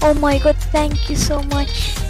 Oh my god, thank you so much.